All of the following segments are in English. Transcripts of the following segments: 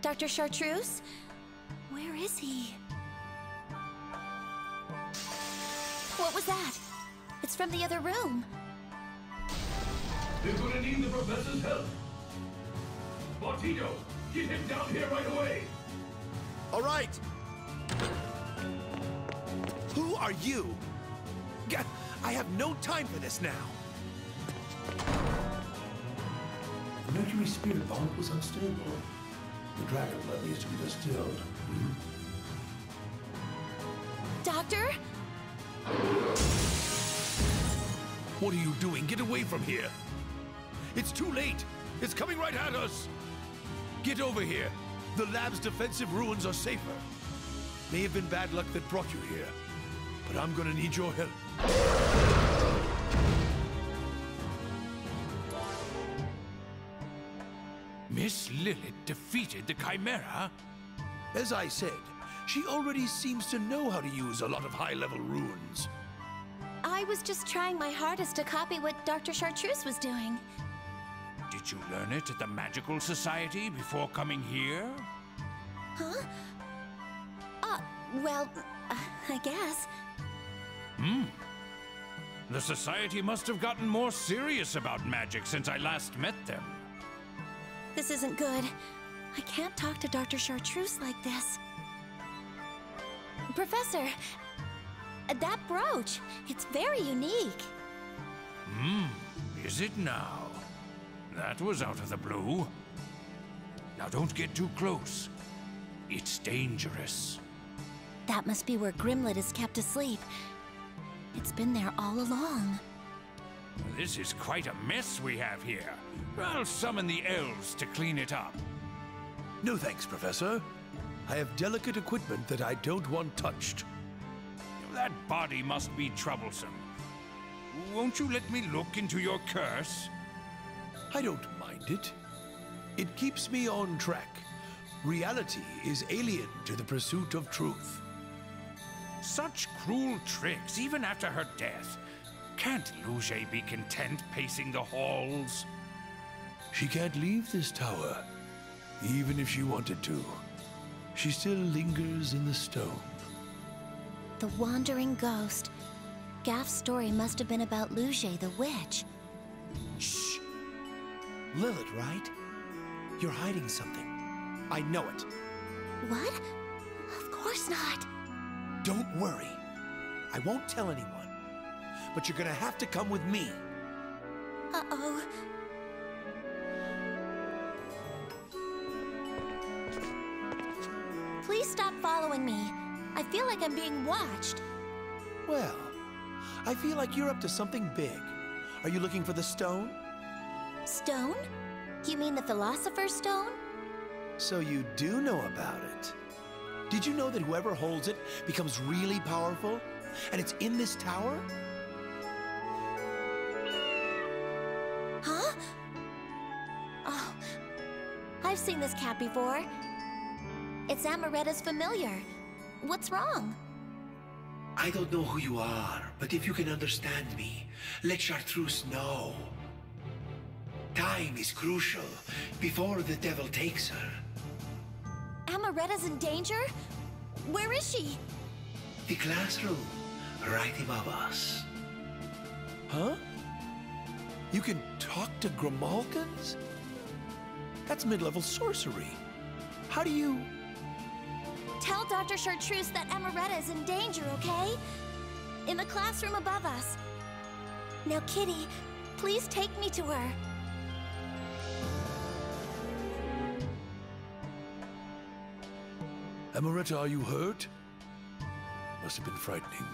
Dr. Chartreuse? Where is he? What was that? It's from the other room. They're gonna need the professor's help. Martino, get him down here right away. All right. Who are you? Ga- I have no time for this now. The mercury spirit bomb was unstable. The dragon blood needs to be distilled. Hmm? Doctor? What are you doing? Get away from here. It's too late. It's coming right at us. Get over here. The lab's defensive ruins are safer. May have been bad luck that brought you here, but I'm gonna need your help. Miss Lilith defeated the Chimera? As I said, she already seems to know how to use a lot of high-level runes. I was just trying my hardest to copy what Dr. Chartreuse was doing. Did you learn it at the Magical Society before coming here? Huh? Uh, well, uh, I guess. Hmm. The Society must have gotten more serious about magic since I last met them. This isn't good. I can't talk to Dr. Chartreuse like this. Professor, that brooch, it's very unique. Hmm, Is it now? That was out of the blue. Now don't get too close. It's dangerous. That must be where Grimlet is kept asleep. It's been there all along. This is quite a mess we have here. I'll summon the elves to clean it up. No thanks, Professor. I have delicate equipment that I don't want touched. That body must be troublesome. Won't you let me look into your curse? I don't mind it. It keeps me on track. Reality is alien to the pursuit of truth. Such cruel tricks, even after her death. Can't Luge be content pacing the halls? She can't leave this tower, even if she wanted to. She still lingers in the stone. The Wandering Ghost. Gaff's story must have been about Luge the witch. Shh! Lilith, right? You're hiding something. I know it. What? Of course not. Don't worry. I won't tell anyone. But you're gonna have to come with me. Uh-oh. Please stop following me. I feel like I'm being watched. Well, I feel like you're up to something big. Are you looking for the stone? Stone? You mean the Philosopher's Stone? So you do know about it. Did you know that whoever holds it becomes really powerful? And it's in this tower? I've seen this cat before. It's Amaretta's familiar. What's wrong? I don't know who you are, but if you can understand me, let Chartreuse know. Time is crucial before the devil takes her. Amaretta's in danger? Where is she? The classroom, right above us. Huh? You can talk to Grimalkins? That's mid-level sorcery. How do you... Tell Dr. Chartreuse that Amaretta is in danger, okay? In the classroom above us. Now, Kitty, please take me to her. Amaretta, are you hurt? Must have been frightening.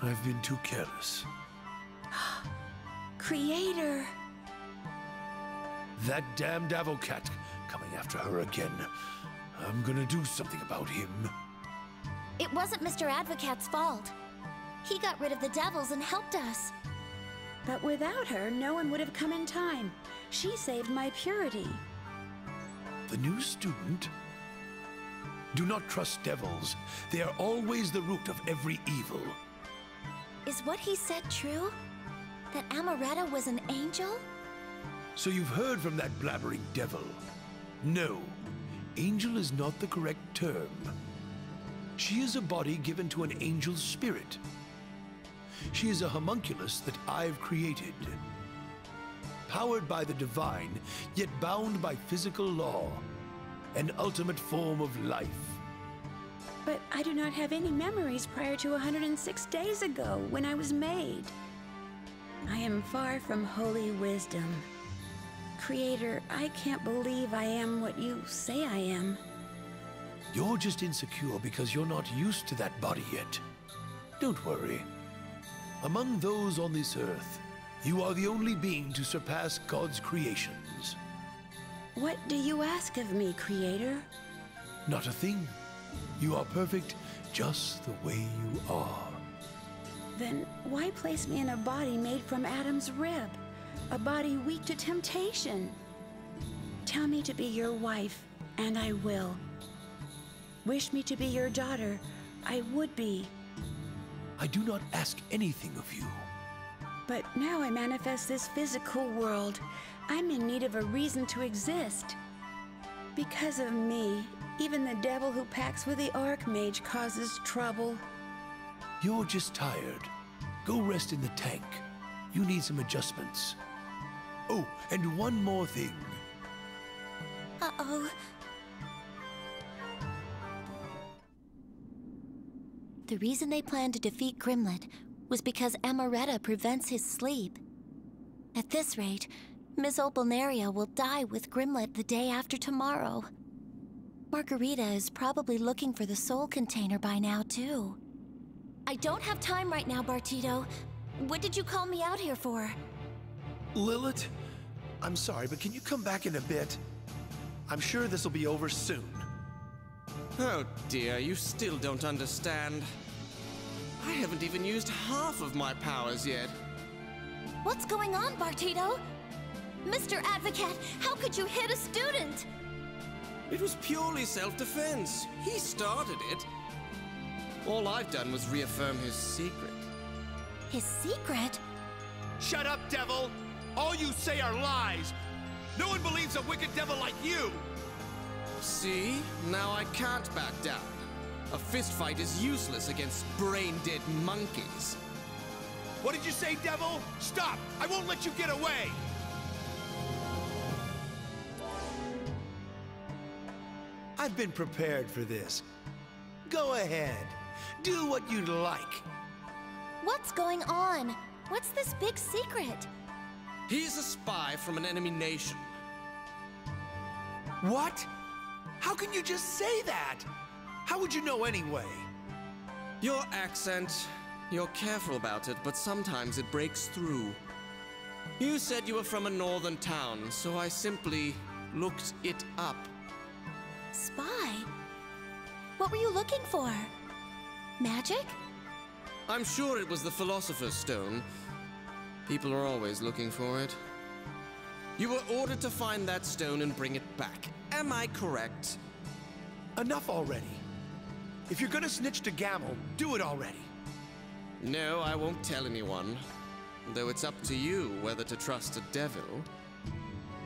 I've been too careless. Creator. That damned Advocat coming after her again. I'm gonna do something about him. It wasn't Mr. Advocat's fault. He got rid of the devils and helped us. But without her, no one would have come in time. She saved my purity. The new student? Do not trust devils. They are always the root of every evil. Is what he said true? That Amaretta was an angel? So you've heard from that blabbering devil? No. Angel is not the correct term. She is a body given to an angel's spirit. She is a homunculus that I've created. Powered by the divine, yet bound by physical law. An ultimate form of life. But I do not have any memories prior to 106 days ago when I was made. I am far from holy wisdom. Creator, I can't believe I am what you say I am. You're just insecure because you're not used to that body yet. Don't worry. Among those on this earth, you are the only being to surpass God's creations. What do you ask of me, Creator? Not a thing. You are perfect just the way you are. Then why place me in a body made from Adam's rib? A body weak to temptation? Tell me to be your wife, and I will. Wish me to be your daughter, I would be. I do not ask anything of you. But now I manifest this physical world. I'm in need of a reason to exist. Because of me, even the devil who packs with the Archmage causes trouble. You're just tired. Go rest in the tank. You need some adjustments. Oh, and one more thing. Uh-oh. The reason they planned to defeat Grimlet was because Amaretta prevents his sleep. At this rate, Miss Opalneria will die with Grimlet the day after tomorrow. Margarita is probably looking for the soul container by now, too. I don't have time right now, Bartido. What did you call me out here for? Lilith, I'm sorry, but can you come back in a bit? I'm sure this will be over soon. Oh dear, you still don't understand. I haven't even used half of my powers yet. What's going on, Bartido? Mr. Advocat, how could you hit a student? It was purely self-defense. He started it. All I've done was reaffirm his secret. His secret? Shut up, devil! All you say are lies! No one believes a wicked devil like you! See? Now I can't back down. A fistfight is useless against brain-dead monkeys. What did you say, devil? Stop! I won't let you get away! I've been prepared for this. Go ahead. Do what you'd like. What's going on? What's this big secret? He's a spy from an enemy nation. What? How can you just say that? How would you know anyway? Your accent, you're careful about it, but sometimes it breaks through. You said you were from a northern town, so I simply looked it up. Spy? What were you looking for? Magic? I'm sure it was the Philosopher's Stone. People are always looking for it. You were ordered to find that stone and bring it back. Am I correct? Enough already. If you're gonna snitch to Gammel, do it already. No, I won't tell anyone. Though it's up to you whether to trust a devil.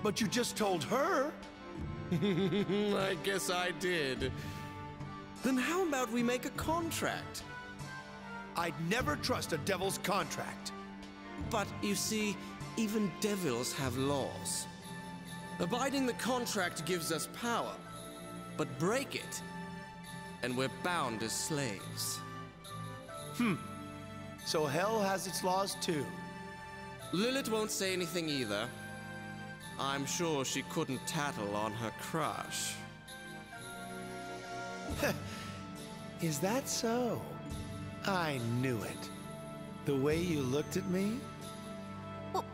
But you just told her. I guess I did. Then how about we make a contract? I'd never trust a devil's contract. But you see, even devils have laws. Abiding the contract gives us power, but break it, and we're bound as slaves. Hmm. So hell has its laws too. Lilith won't say anything either. I'm sure she couldn't tattle on her crush. Is that so? I knew it. The way you looked at me? Wh-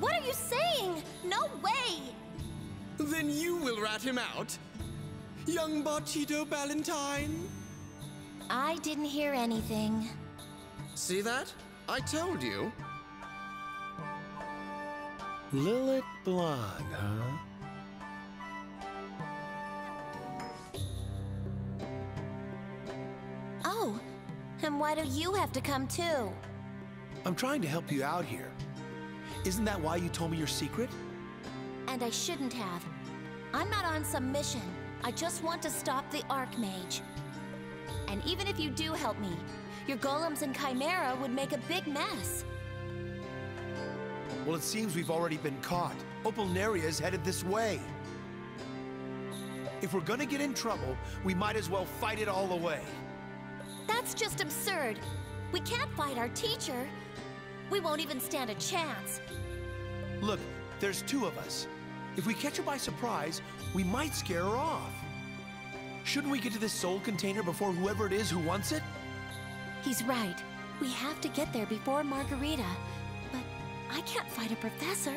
What are you saying? No way! Then you will rat him out? Young Bartido Ballantyne? I didn't hear anything. See that? I told you. Lilith Blonde, huh? Oh, and why do you have to come too? I'm trying to help you out here. Isn't that why you told me your secret? And I shouldn't have. I'm not on some mission. I just want to stop the Archmage. And even if you do help me, your golems and Chimera would make a big mess. Well, it seems we've already been caught. Opalneria is headed this way. If we're gonna get in trouble, we might as well fight it all the way. That's just absurd. We can't fight our teacher. We won't even stand a chance. Look, there's two of us. If we catch her by surprise, we might scare her off. Shouldn't we get to this soul container before whoever it is who wants it? He's right. We have to get there before Margarita. But I can't fight a professor.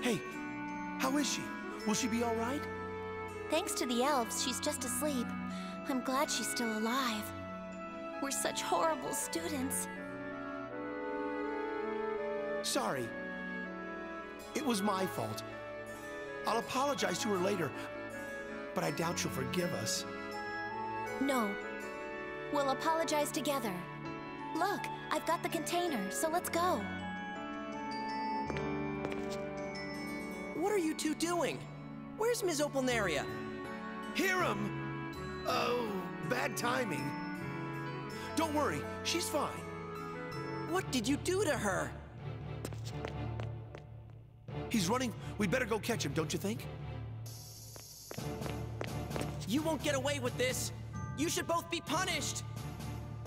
Hey, how is she? Will she be all right? Thanks to the elves, she's just asleep. I'm glad she's still alive. We're such horrible students. Sorry. It was my fault. I'll apologize to her later, but I doubt she'll forgive us. No. We'll apologize together. Look, I've got the container, so let's go. What are you two doing? Where's Ms. Opalneria? Hiram! Oh, bad timing. Don't worry, she's fine. What did you do to her? He's running. We'd better go catch him, don't you think? You won't get away with this. You should both be punished.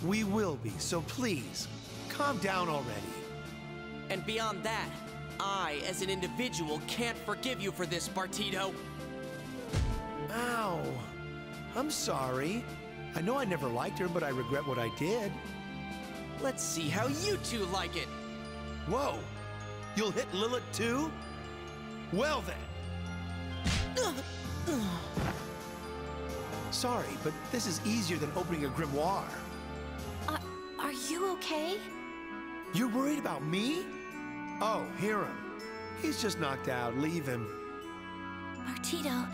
We will be, so please, calm down already. And beyond that, I, as an individual, can't forgive you for this, Bartido. Ow. I'm sorry. I know I never liked her, but I regret what I did. Let's see how you two like it. Whoa! You'll hit Lilith too? Well then. Sorry, but this is easier than opening a grimoire. Are, are you okay? You're worried about me? Oh, Hiram. He's just knocked out. Leave him. Martito.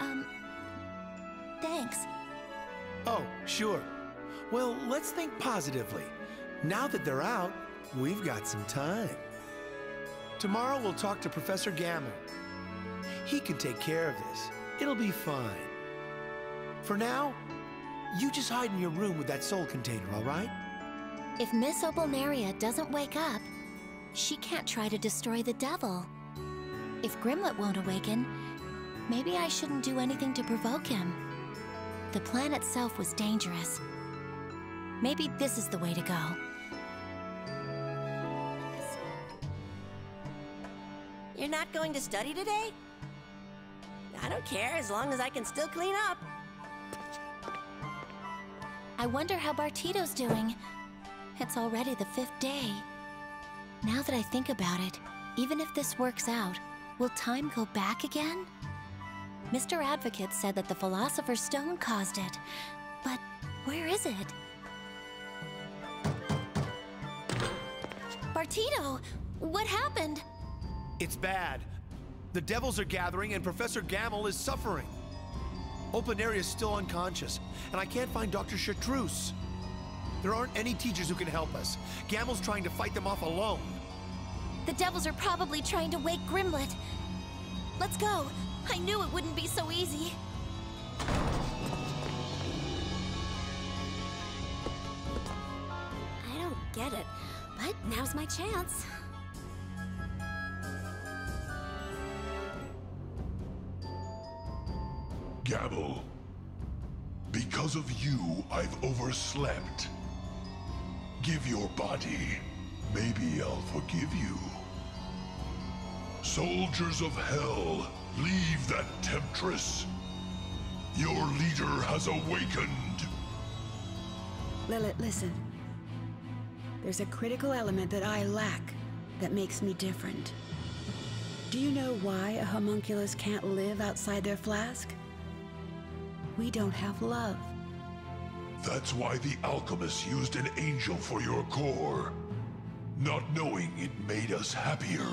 Um. Oh, sure. Well, let's think positively. Now that they're out, we've got some time. Tomorrow we'll talk to Professor Gammel. He can take care of this. It'll be fine. For now, you just hide in your room with that soul container, all right? If Miss Opalneria doesn't wake up, she can't try to destroy the devil. If Grimlet won't awaken, maybe I shouldn't do anything to provoke him. The plan itself was dangerous. Maybe this is the way to go. You're not going to study today? I don't care as long as I can still clean up. I wonder how Bartido's doing. It's already the fifth day. Now that I think about it, even if this works out, will time go back again? Mr. Advocat said that the Philosopher's Stone caused it, but where is it? Bartido, what happened? It's bad. The devils are gathering and Professor Gammel is suffering. Opalneria is still unconscious, and I can't find Dr. Chartreuse. There aren't any teachers who can help us. Gammel's trying to fight them off alone. The devils are probably trying to wake Grimlet. Let's go. I knew it wouldn't be so easy. I don't get it, but now's my chance. Gabble. Because of you, I've overslept. Give your body. Maybe I'll forgive you. Soldiers of Hell, leave that temptress. Your leader has awakened. Lilith, listen. There's a critical element that I lack that makes me different. Do you know why a homunculus can't live outside their flask? We don't have love. That's why the alchemists used an angel for your core. Not knowing it made us happier.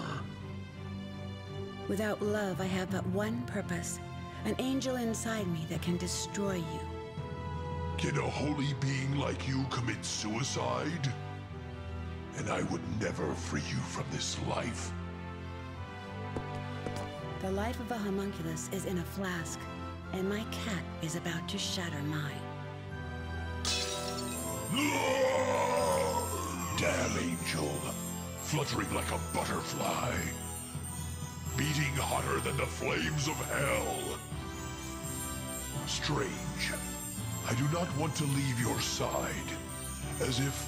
Without love, I have but one purpose an angel inside me that can destroy you. Can a holy being like you commit suicide? and I would never free you from this life. The life of a homunculus is in a flask, and my cat is about to shatter mine. Damn angel, fluttering like a butterfly, beating hotter than the flames of hell. Strange. I do not want to leave your side, as if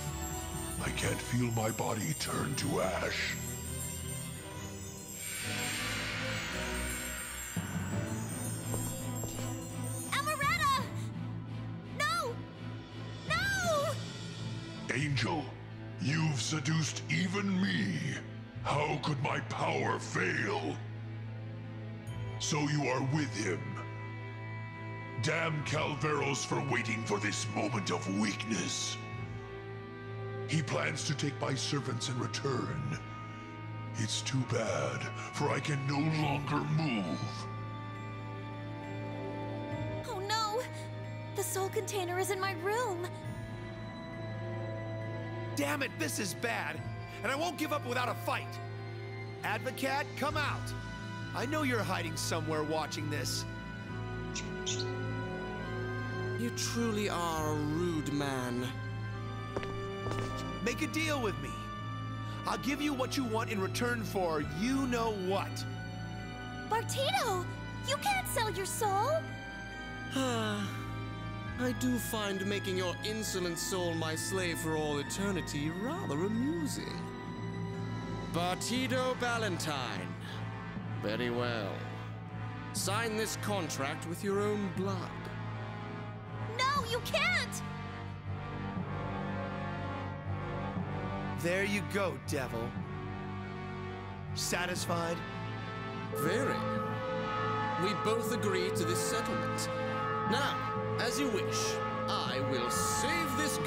I can't feel my body turn to ash. Amaretta! No! No! Angel, you've seduced even me. How could my power fail? So you are with him. Damn Calvados for waiting for this moment of weakness. He plans to take my servants in return. It's too bad, for I can no longer move. Oh no! The soul container is in my room. Damn it, this is bad, and I won't give up without a fight. Advocat, come out. I know you're hiding somewhere watching this. You truly are a rude man. Make a deal with me. I'll give you what you want in return for you know what. Bartino! You can't sell your soul! I do find making your insolent soul my slave for all eternity rather amusing. Bartido Ballantyne. Very well. Sign this contract with your own blood. No, you can't! There you go, devil. Satisfied? Very. We both agree to this settlement. Now, as you wish, I will save this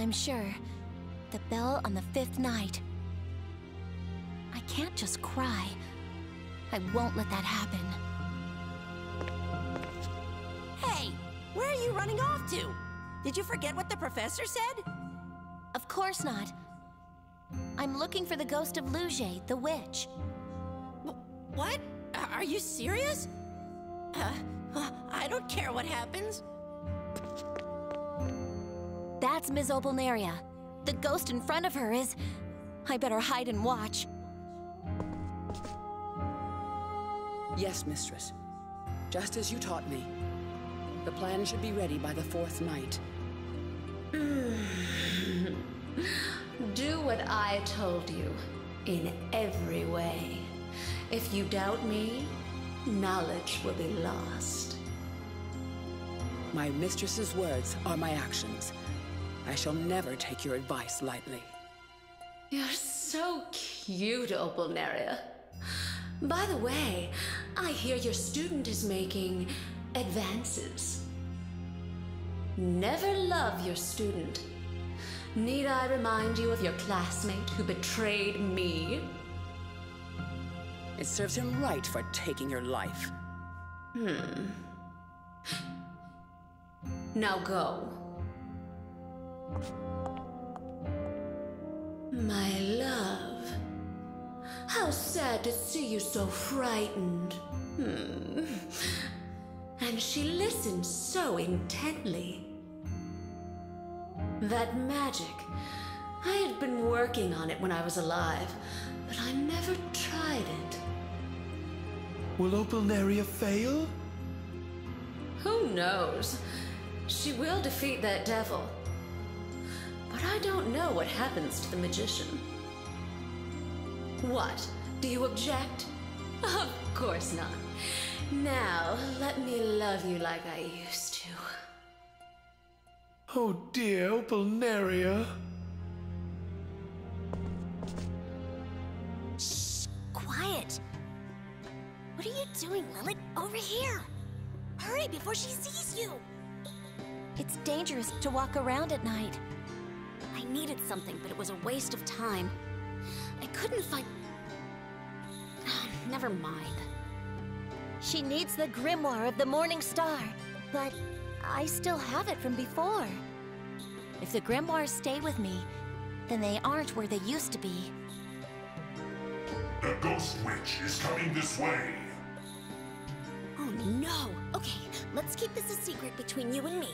I'm sure. The bell on the fifth night. I can't just cry. I won't let that happen. Hey, where are you running off to? Did you forget what the professor said? Of course not. I'm looking for the ghost of Luge, the witch. Wh- What? Are you serious? Uh, I don't care what happens. That's Ms. Opalneria. The ghost in front of her is. I better hide and watch. Yes, mistress. Just as you taught me. The plan should be ready by the fourth night. Do what I told you, in every way. If you doubt me, knowledge will be lost. My mistress's words are my actions. I shall never take your advice lightly. You're so cute, Opalneria. By the way, I hear your student is making advances. Never love your student. Need I remind you of your classmate who betrayed me? It serves him right for taking your life. Hmm. Now go. My love. How sad to see you so frightened. Hmm. And she listened so intently. That magic. I had been working on it when I was alive, but I never tried it. Will Opalneria fail? Who knows? She will defeat that devil. But I don't know what happens to the magician. What? Do you object? Of course not. Now, let me love you like I used to. Oh dear, Opalneria. Quiet! What are you doing, Lilith? Over here! Hurry before she sees you! It's dangerous to walk around at night. I needed something, but it was a waste of time. I couldn't find. Ah, never mind. She needs the grimoire of the Morning Star, but I still have it from before. If the grimoires stay with me, then they aren't where they used to be. The Ghost Witch is coming this way. Oh no! Okay, let's keep this a secret between you and me.